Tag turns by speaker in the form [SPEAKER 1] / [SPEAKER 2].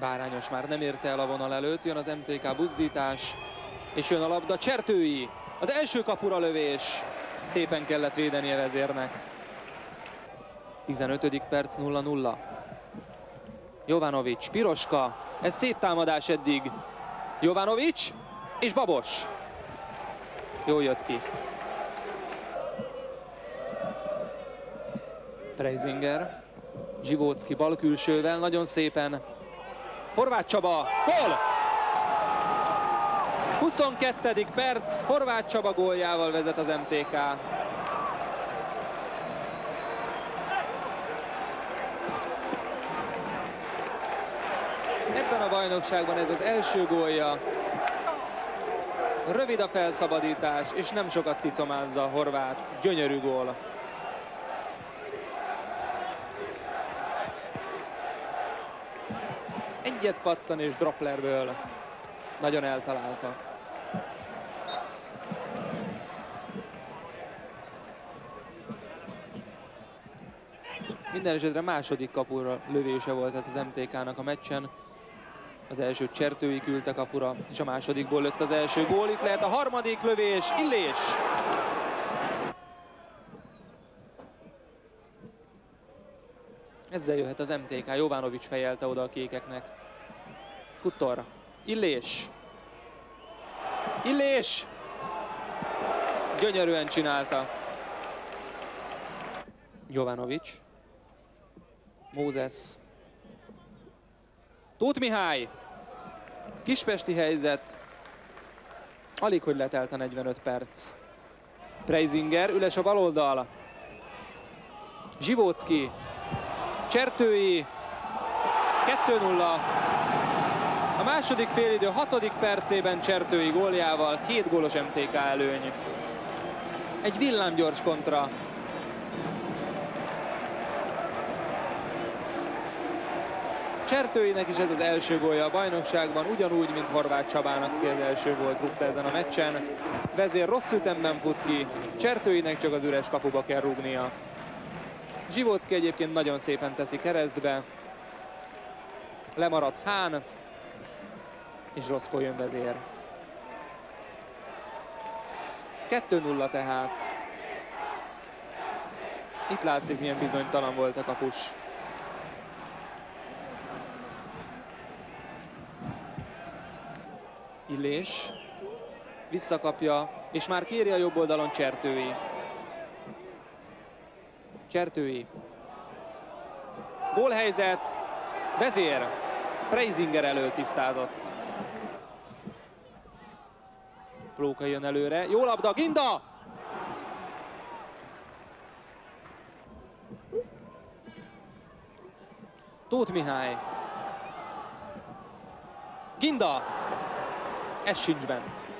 [SPEAKER 1] Bárányos már nem érte el a vonal előtt, jön az MTK buzdítás, és jön a labda Csertői. Az első kapura lövés, szépen kellett védeni a vezérnek. 15. perc 0-0. Jovanovics, Piroska, ez szép támadás eddig. Jovanovics és Babos. Jó jött ki. Preisinger, Zsivócki bal külsővel, nagyon szépen. Horváth Csaba, gól! 22. perc, Horváth Csaba góljával vezet az MTK. Ebben a bajnokságban ez az első gólja. Rövid a felszabadítás, és nem sokat cicomázza a horvát. Gyönyörű gól. Egyet pattan és Dropplerből nagyon eltalálta. Minden esetre második kapura lövése volt ez az MTK-nak a meccsen. Az első Csertői küldte kapura, és a másodikból lőtt az első gól. Itt lehet a harmadik lövés, Illés! Ezzel jöhet az MTK, Jovánovics fejelte oda a kékeknek. Kuttor, Illés! Illés! Gyönyörűen csinálta. Jovánovics. Mózes. Tóth Mihály. Kispesti helyzet. Alig, hogy letelt a 45 perc. Preisinger, üles a baloldal. Zsivócki. Csertői. 2-0. A második félidő hatodik percében Csertői góljával két gólos MTK előny. Egy villámgyors kontra. Csertőinek is ez az első gólja a bajnokságban, ugyanúgy, mint Horváth Csabának, aki az első gólt rúgta ezen a meccsen. Vezér rossz ütemben fut ki, Csertőinek csak az üres kapuba kell rúgnia. Zsivócki egyébként nagyon szépen teszi keresztbe. Lemarad Hán, és Roszkó jön vezér. 2-0 tehát. Itt látszik, milyen bizonytalan volt a kapus. Illés visszakapja, és már kéri a jobb oldalon Csertői. Csertői. Gólhelyzet, vezér, Preisinger elől tisztázott. Plóka jön előre, jó labda, Ginda! Tóth Mihály. Ginda! Ez sincs bent.